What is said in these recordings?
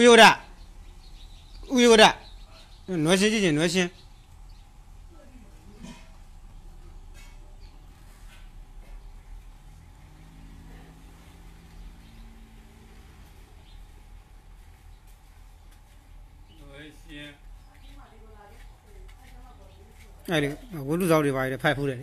ဥယောဒဥယောဒနွယ်ရှင်းကြည့်ချင်းနွယ်ရှင်းရှင်အဲ့လေဝိတုဇောက်တွေပါလေဖိုက်ဖူးတယ်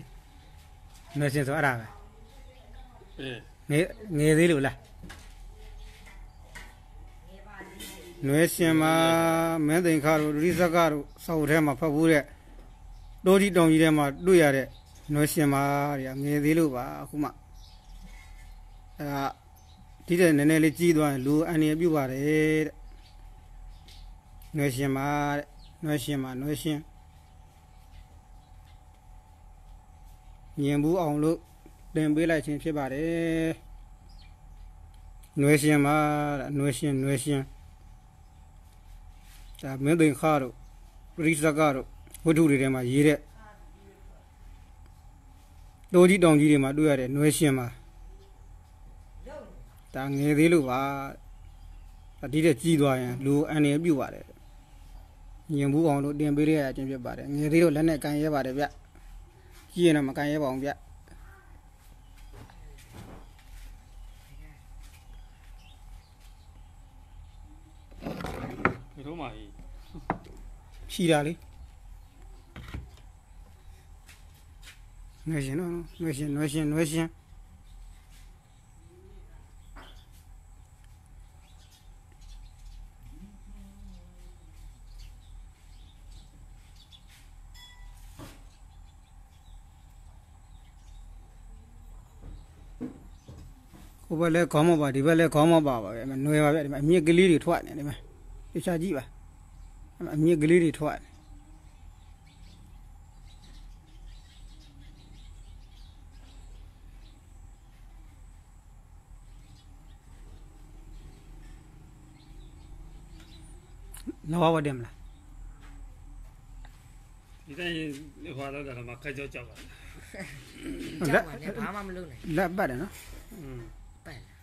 လေနွယ်ရှင်းဆိုအဲ့ဒါပဲအေးငယ်ငယ်သေးလို့လားနွယ်ရှင်မှာမင်းသိန်ခါတို့ရိစကတို့စောက်ထဲမှာဖတ်ဘူးတဲ့တိုးကြီးတောင်ကြီးထဲမှာတွေ့ရတဲ့နွယ်ရှင်မှာတဲ့ငယ်သေးလို့ပါအခုမှအဲ့ဒါဒီတဲ့နည်းနည်းလေးကြီးသွားရင်လူအန်ရပြုတ်ပါတယ်တဲ့နွယ်ရှင်မှာတဲ့နွယ်ရှင်မှာနွယ်ရှင်ညင်ဘူးအောင်လို့တင်ပေးလိုက်ခြင်းဖြစ်ပါတယ်နွယ်ရှင်မှာတဲ့နွယ်ရှင်နွယ်ရှင် ဒါမင်းသိန်ခါတို့ရိစကတို့ဝတ္ထုတွေထဲမှာရေးတဲ့တိုးကြီးတောင်ကြီးတွေမှာတွေ့ရတဲ့နွယ်ရှင်မှာဒါငယ်သေးလို့ပါဒါဒီတဲ့ကြီးသွားရင်လူအန်ရပြုတ်ပါတယ်ညင်ဘူးအောင်လို့တင်ပေးရခြင်းဖြစ်ပါတယ်ငယ်သေးလို့လက်နဲ့ကန်ရဲပါတယ်ဗျကြီးရင်တော့မကန်ရဲပါအောင်ဗျဒီတော့မှဟိ ရှိတာလေနွယ်ရှင်နော်နွယ်ရှင်နွယ်ရှင်နွယ်ရှင်ဟိုဘက်လဲခေါင်းမပါဒီဘက်လဲခေါင်းမပါပါပဲနွယ်ပါဗျဒီမှာအမြင့်ကလေးတွေထွက်နေတယ်ဒီမှာတခြားကြည့်ပါ အဲ့မှာအမြင့်ကလေးတွေထွက်တယ်လောဝတ်တယ်မလားဒီတိုင်းဟွာတော့ကမှခက်ကြောက်ကြောက်ပါလက်ကြောက်ပါနဲ့ဘာမှမလုပ်နိုင်လက်ပတ်တယ်နော်อืม ပတ်လာ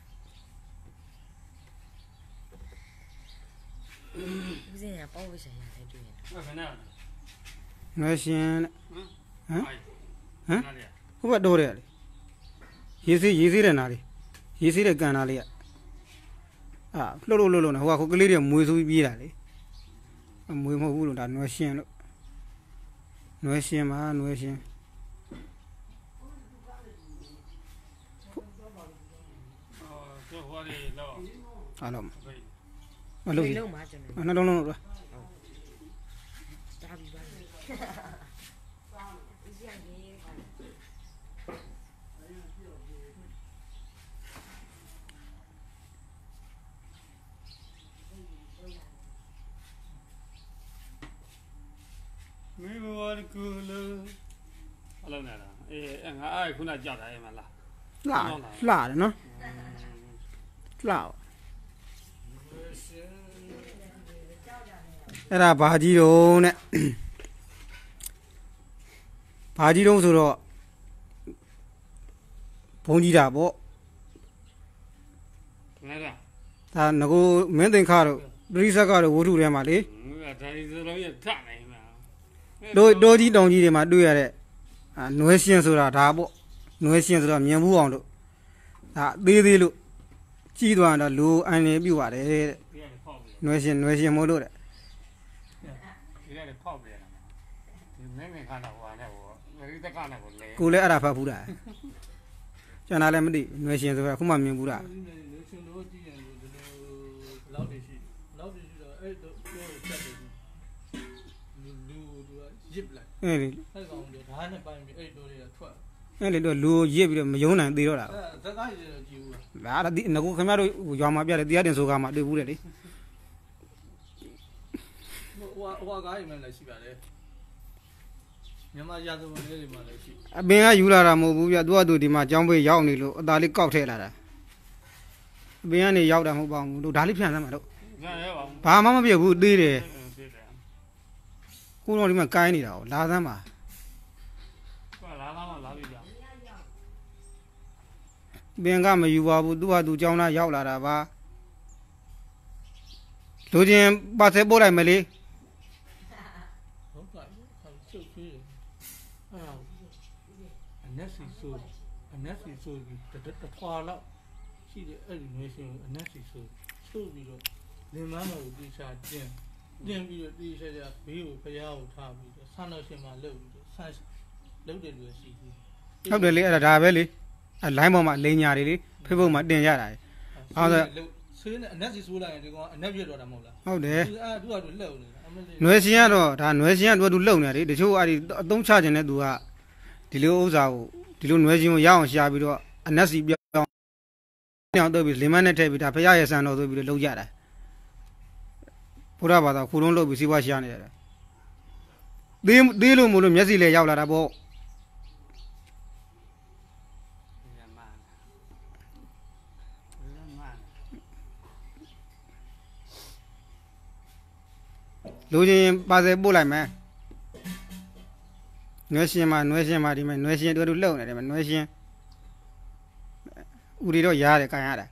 ဦးစင်းကပေါ့ဝိဆိုင်ရတယ်တွေ့ရင်အဲ့ခဏငွေရှင်တဲ့ဟမ်ဟမ်ဟိုဘက်တိုးတယ်လေရေးစီးရေးစီးတဲ့နာလေးရေးစီးတဲ့ကန်နာလေးကအာလှုပ်လှုပ်လှုပ်လှုပ်နေဟိုကခုကလေးတွေမွေးဆိုးပြီးပြေးတာလေအမွေးမဟုတ်ဘူးလို့ဒါနွယ်ရှင်လို့နွယ်ရှင်ပါနွယ်ရှင်အော်ကျော်ဟွာလေးတော့အားလုံးဘယ် မလုပ်ဒီဘူးလုံးမှာကျွန်တော်နှလုံးလုံးလို့တာပြီးပါဦးစင်းကြီးမေဘောကူလအလုံးနဲ့လားအေးငါအဲ့ခုနကြောက်တာအဲ့မလားလှလှတယ်နော်လှ အဲ့ဒါဘာကြီးတုံးနဲ့ဘာကြီးတုံးဆိုတော့ဘုံကြီးတာပေါ့ငါကဒါငကိုမင်းသင်္ခါတို့ပရိသတ်ကတော့ဝုထုထဲမှာလေငါဒါဒီစလုံးရထနိုင်မှာတို့တိုးကြီးတောင်ကြီးတွေမှာတွေ့ရတဲ့အာနွယ်ရှင်ဆိုတာဒါပေါ့နွယ်ရှင်ဆိုတော့မြင်မှုအောင်လို့ဒါအသေးသေးလို့ကြီးသွားတော့လူအန်နေပြုတ်ပါတယ်တဲ့ဒီကလည်းဖောက်ပြီနွယ်ရှင်နွယ်ရှင်မို့လို့တဲ့ ဒီကလည်းဖောက်ပြီလားဒီ မင်းမခါတော့ဟွာနဲ့ဟိုရီတကနဲ့ကိုလေကိုလည်းအဲ့ဒါဖတ်ဘူးတာကျွန်တော်လည်းမသိနွယ်ရှင်ဆိုတော့အခုမှမြင်ဘူးတာလူရှင်တို့ကြည့်ရင်ဒီလိုလောက်တည်ရှိလောက်တည်ရှိတော့အဲ့တော့ပြောချက်တယ်လူလူသူကရစ်လိုက်အဲ့ဒီအဲ့ကောင်ကဓာတ်နဲ့ပိုင်းပြီးအဲ့တို့တွေကထွက်အဲ့ဒီတော့လူကိုရစ်ပြီးတော့မယုံနိုင်သေးတော့တာအဲ့ဇက်ကားရည်တော့ကြည့်ဘူးလားဒါကဒီငကိုခင်ဗျားတို့ရွာမှာပြတယ်တရားတင်ဆိုကားမှာတွေ့ဘူးတယ်လေဟိုဟိုကားရည်မှလည်းရှိပါတယ် မြန်မာရာဇဝင်လေးတွေမှလည်းရှိအပင်ကယူလာတာမဟုတ်ဘူးပြသူကသူဒီမှာကြောင်းပေးရောက်နေလို့အသားလေးကောက်ထည့်လာတာအပင်ကနေရောက်တာမဟုတ်ပါဘူးတို့ဒါလေးဖြန့်စမ်းမှာတို့ငါရောပါဘာမှမပြတ်ဘူးသေးတယ်သေးတယ်ကိုတော့ဒီမှာကိုင်းနေတာကိုလာစမ်းပါကွာလာလာလာပြီကြာပင်ကမယူပါဘူးသူကသူကြောင်းသားရောက်လာတာပါလူချင်းပါဆယ်ပို့လိုက်မယ်လေ ဟုတ်ကဲ့ဟာစုပ်သေးတယ်အဲ့ဒါအနက်စီဆို အနက်စီဆိုပြီးတတထွာလောက်ရှိတယ်အဲ့ဒီငွေရှင်ကိုအနက်စီဆိုဆိုပြီးတော့လင်မန်းတော်ကိုတိချာတင်တင်ပြီးတော့တိချာချာဘေးကိုဖျားကိုထားပြီးတော့ဆန်းတော်ရှင်မှာလှုပ်ပြီးတော့ဆန်းလှုပ်တယ်လို့ရှိသေးဟုတ်တယ်လေအဲ့ဒါဒါပဲလေအဲ့လိုင်းပေါ်မှာလိန်ညာတွေလေဖေ့ဘုတ်မှာတင်ကြတာလေဟုတ်တယ်ဆေးနဲ့အနက်စီဆိုးလိုက်ရင်ဒီကောင်အနက်ပြတ်သွားတာမဟုတ်လားဟုတ်တယ်သူအဲ့သူကသူလှုပ်နေတာအမလေးနွယ်ရှင်ကတော့ဒါနွယ်ရှင်ကသူကသူလုံနေတယ်တချို့အဲ့ဒီအသုံးချခြင်းနဲ့သူကဒီလိုဥစ္စာကို ဒီလိုနွယ်ရှင်ကိုရအောင်ရှာပြီးတော့အနက်စီပြောင်းပြောင်းတော့ပြီးလင်မနဲ့ထည့်ပြီးဒါဖရရဲ့ဆန်တော်ဆိုပြီးတော့လုံကြတာဘုရားဘာသာခုလုံးလုံပြီးစီးပွားရှာနေတယ်သေးသေးလို့မလို့မျက်စိလည်းရောက်လာတာပေါ့ရမန်ရမန်လူချင်းပါစေပို့လိုက်မယ် နွယ်ရှင်မှာနွယ်ရှင်မှာဒီမဲ့နွယ်ရှင်တို့တို့လုံနေတယ်မဲ့နွယ်ရှင်ဦးရီတော့ရားတယ်ကန်ရတာ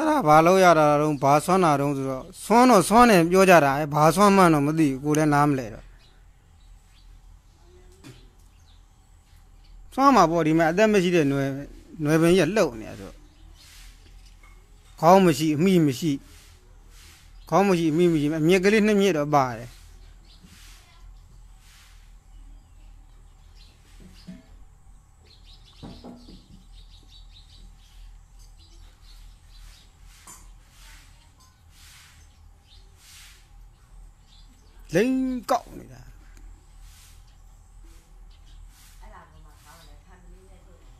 အဲ့ဒါ ဘာလို့ရတာတော့ဘာဆွမ်းတာတော့ဆိုတော့ဆွမ်းတော့ဆွမ်းတယ်ပြောကြတာအဲဘာဆွမ်းမှန်းတော့မသိဘူးကိုလည်းနားမလဲတော့ဆွမ်းမှာပေါ့ဒီမှာအသက်မရှိတဲ့ຫນွယ်ຫນွယ်ပင်ကြီးကလှုပ်နေတာဆိုတော့ခေါင်းမရှိအမိမရှိခေါင်းမရှိအမိမရှိအမြက်ကလေးနှစ်မြက်တော့ပါတယ် လိန်ကောက်နေတာအဲ့ဒါကမှကောင်းတယ်ခံကလေးနဲ့တို့တယ်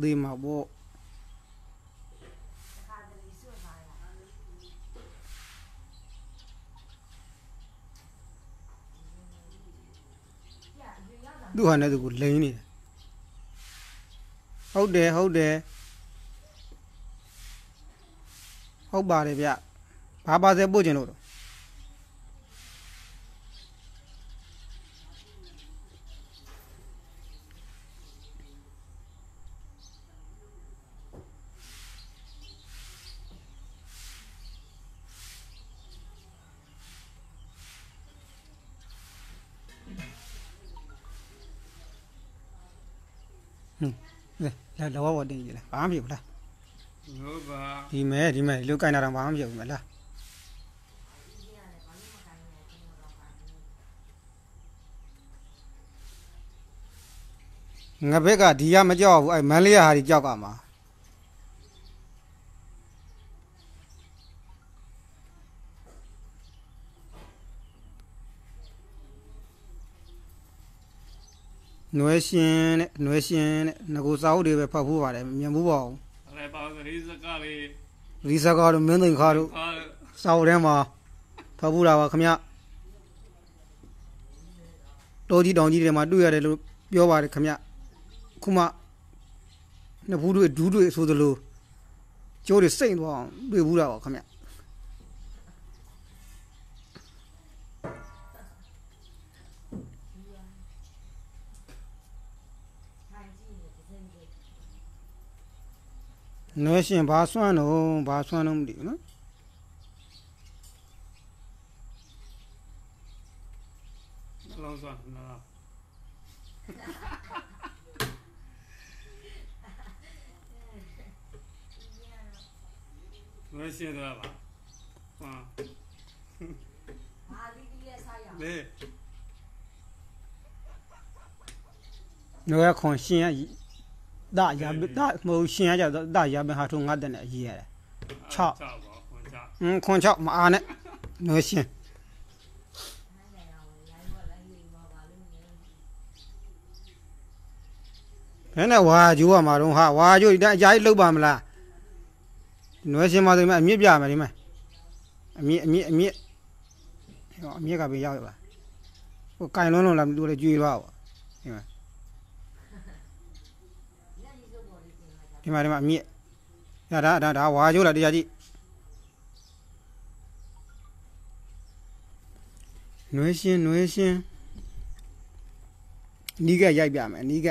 ဒီမှာပေါ့တစ်ခါတလေစွတ်သွားရ သူ့ ဟာနဲ့သူကိုလိန်နေတယ်ဟုတ်တယ်ဟုတ်တယ်ဟုတ်ပါတယ်ဗျဘာပါစေပို့ကျင်လို့တော့လာလောဝတင်ကြည့်လားဘာမှမဖြစ်ဘူးလားဟုတ်ပါဒီမဲ့ဒီမဲ့ဒီလိုကြိုင်တာတော့ဘာမှမဖြစ်ဘူးမလားငါဘက်ကဒီကမကြောက်ဘူးအဲမန်လေးရဟာဒီကြောက်ကမှာ နွယ်ရှင်တဲ့နွယ်ရှင်တဲ့ငကိုစာအုပ်တွေပဲဖတ်ဖို့ပါတယ်မြန်ဘူးပါအောင်အဲ့ပါသတိစကားလေးရီစကားတို့မင်းသိန်ခါတို့အာစာအုပ်ထဲမှာဖတ်ဖို့တာပါခမရတော်ကြီးတောင်ကြီးတွေမှာတွေ့ရတယ်လို့ပြောပါတယ်ခမရခုမှနှစ်ဘူးတွေဒူးတွေဆိုသလိုကျိုးတွေစိမ့်သွားအောင်တွေ့ဘူးတာပါခမရ ထိုင်ကြည့်နေဒီစင်းကြီး နွယ်ရှင်ဘာဆွမ်းတော့ဘာဆွမ်းတော့မသိဘူးနော်နှလုံးစွမ်းနှလုံးဝယ်ရှင်းတော့ပါဟာဘာလီဒီရဲ့ဆိုင်ရလေနွယ်ခွန်ရှင်ရဒါ ရဒါမဟုတ်ရှင်ရကြဒါရပဲဟာထုံငါတဲ့နဲ့အရေးရတယ်ချောက်ပါခွန်ချอืมခွန်6မအားနဲ့နွေးရှင်ထိုင်းနိုင်ငံကိုလိုင်းဝက်လိုင်းလေးမှာပါလို့နေဘယ်နဲ့ဝါကျိုးရမှာတော့ဟာဝါကျိုးဒီတိုင်းအကြာကြီးလှုပ်ပါမလားနွေးရှင်မှာဆိုရင်အမြင့်ပြမယ်ဒီမှာအမြင့်အမြင့်အမြင့်ဟောအမြင့်ကပဲရောက်ရပါဟိုကင်လုံးလုံးလာသူလည်းကျွေးသွားပါလက်ကြီးစုပ်ပေါ်လေးပြင်လိုက်တာ ဒီမှာဒီမှာအမြင့်ရဒါဒါဒါဝါကျိုးလားတရားကြည့်နွေးရှင်နွေးရှင်နီးကရိုက်ပြမယ်နီးက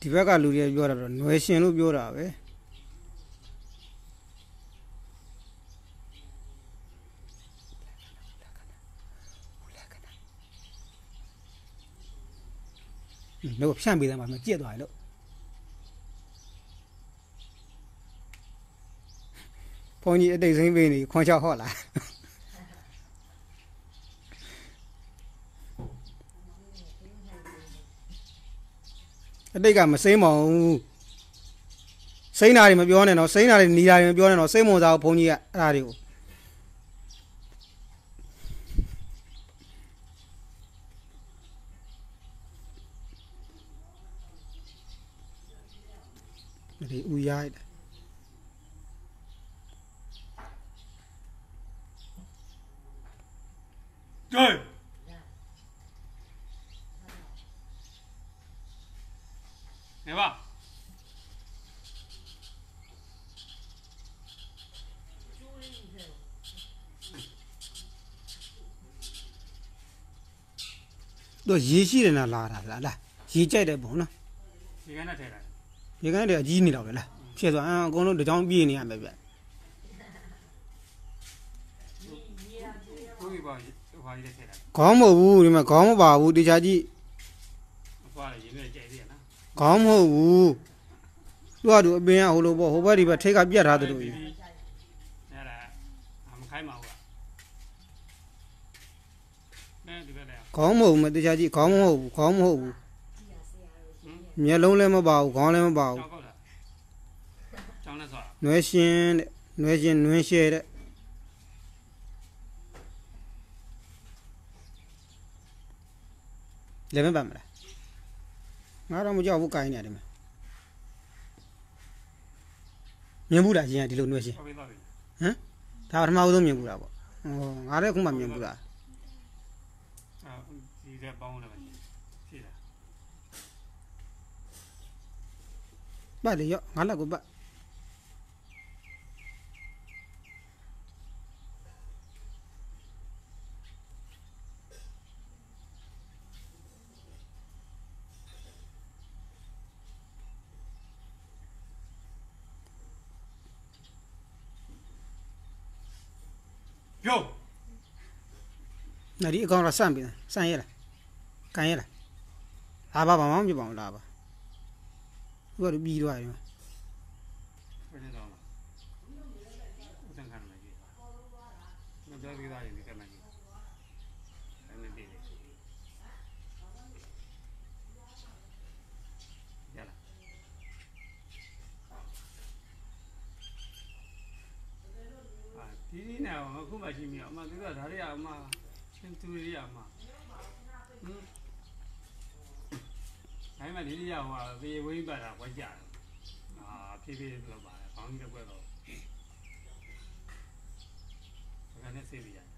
ဒီဘက်ကလူတွေပြောတာတော့နွယ်ရှင်လို့ပြောတာပဲ တော့ဖြန့်ပေးတယ်မှာမကြက်သွားရလို့ဘုန်းကြီးအတိတ်စိမ့်ပေးနေခွန်ချောက်ဟော့လားအတိတ်ကမစိမ့်မအောင်စိမ့်တာတွေမပြောနဲ့တော့စိမ့်တာတွေနီတာတွေမပြောနဲ့တော့စိမ့်မွန်သားကိုဘုန်းကြီးကအဲ့ဒါတွေကို thì u dài đấy. Trời! Nghe không đó dì chỉ là là là là dì chạy đấy bốn nó. Dì cái nó chạy đấy ရေကန်းတွေအကြီးနေတော့ပဲလားဖြစ်သွားအမ်အကုန်လုံးတကြောင်ပြေးနေရမယ်ဗျခေါင်းမဟုတ်ဘူးဒီမှာခေါင်းမပါဘူးတေချာကြည့်ခေါင်းမဟုတ်ဘူးသူကသူအပင်ကဟိုလိုပေါ့ဟိုဘက်ဒီဘက်ထိတ်ကပြတ်ထားတယ်လို့ကြီးအဲ့ဒါမခိုင်းပါဘူးခေါင်းမဟုတ်ဘူးမတေချာကြည့်ခေါင်းမဟုတ်ဘူးခေါင်းမဟုတ်ဘူး မျက်လုံးလည်းမပါဘူးခေါင်းလည်းမပါဘူးကျောင်းလည်းဆိုတာနွယ်ရှင်တဲ့နွယ်ရှင်နွင်းရှဲတဲ့လည်းမပါမလားငါတော့မကြောက်ဘူးကိုင်းနေတယ်မမြင်ဘူးလားရှင်ကဒီလိုနွယ်ရှင်ဟမ်ဒါပထမဦးဆုံးမြင်ဘူးလားပေါ့ဟောငါလည်းခုမှမြင်ဘူးလားအာဒီတဲ့ပေါင်းလည်းမမြင် ပတ်လေရော့ငါလက်ကိုပတ်哟，နာဒီအကောင်တော့စမ်းပြီလားစမ်း သူကတော့ပြီးသွားတယ်ဘယ်နဲ့တော့လဲဦးတန်ခံလိုက်ကြည့်မတော်သေးတာရင်ဒီကမှကြည့်အဲ့နဲ့တည်တယ်ရလားအာဒီဒီနာအခုမှရှိမြောက်အမသူကဒါတွေကမသူတွေရမှာဟမ် ဒါမှဒီဒီရဟိုသေဝိပတ်တာဝကြတယ်အာဖြည်းဖြည်းလောက်ပါတယ်ဘောင်းကြီးတစ်ခွက်တော့ဒါနဲ့စေးပြရတယ်